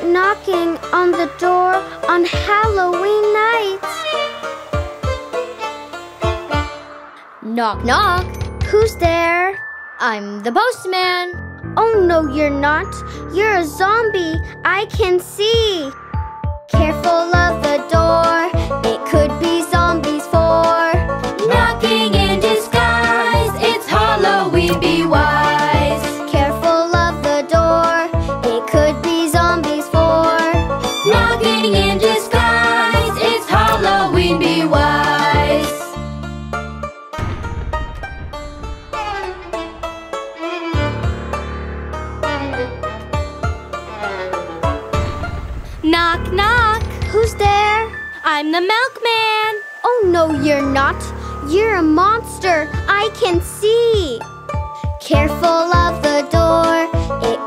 start knocking on the door on Halloween night. Knock, knock. Who's there? I'm the postman. Oh, no, you're not. You're a zombie. I can see. Careful of the door. Knock, knock. Who's there? I'm the milkman. Oh no, you're not. You're a monster. I can see. Careful of the door. It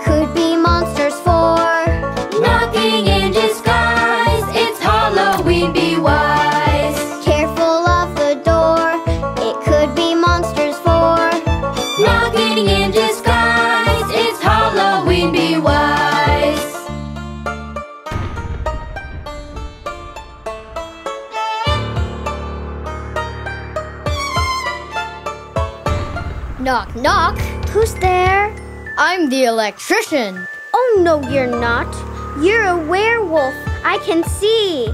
Knock, knock. Who's there? I'm the electrician. Oh no, you're not. You're a werewolf. I can see.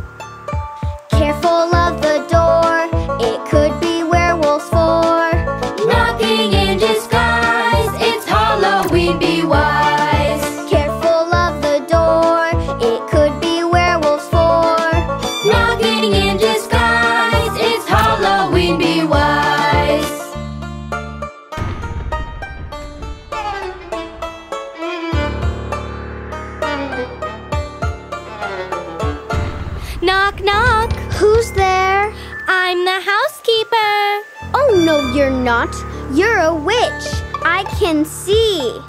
Knock, knock. Who's there? I'm the housekeeper. Oh no, you're not. You're a witch. I can see.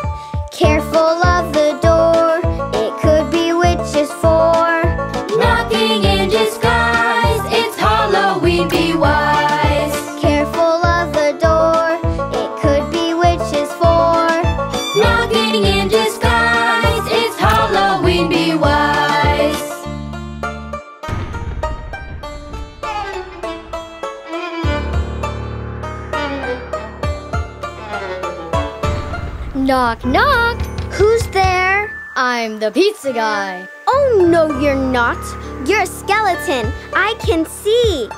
Careful of the door. Knock, knock. Who's there? I'm the pizza guy. Oh no, you're not. You're a skeleton. I can see.